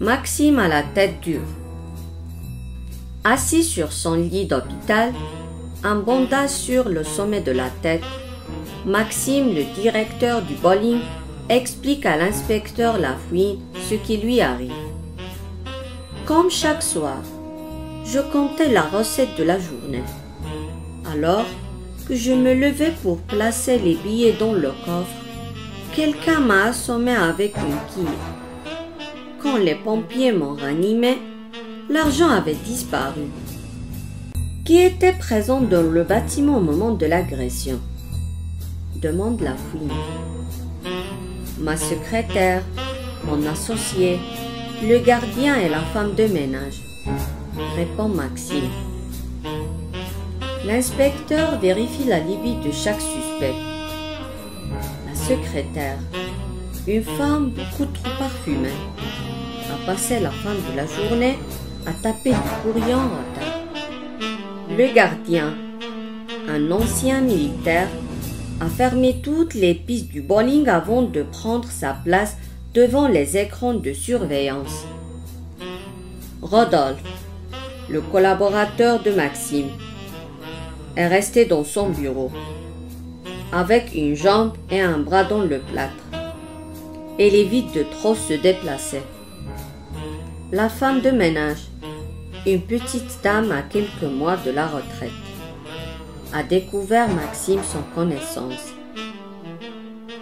Maxime a la tête dure. Assis sur son lit d'hôpital, un bandage sur le sommet de la tête, Maxime, le directeur du bowling, explique à l'inspecteur Lafouine ce qui lui arrive. Comme chaque soir, je comptais la recette de la journée. Alors que je me levais pour placer les billets dans le coffre, quelqu'un m'a assommé avec une quille. Quand les pompiers m'ont ranimé, l'argent avait disparu. Qui était présent dans le bâtiment au moment de l'agression? Demande la fouine. Ma secrétaire, mon associé, le gardien et la femme de ménage, répond Maxime. L'inspecteur vérifie la libye de chaque suspect. Secrétaire, une femme beaucoup trop parfumée, a passé la fin de la journée à taper du courrier en retard. Le gardien, un ancien militaire, a fermé toutes les pistes du bowling avant de prendre sa place devant les écrans de surveillance. Rodolphe, le collaborateur de Maxime, est resté dans son bureau, avec une jambe et un bras dans le plâtre. Il évite de trop se déplacer. La femme de ménage, une petite dame à quelques mois de la retraite, a découvert Maxime sans connaissance.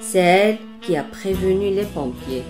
C'est elle qui a prévenu les pompiers.